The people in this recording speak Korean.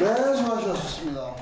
네, 수고하셨습니다.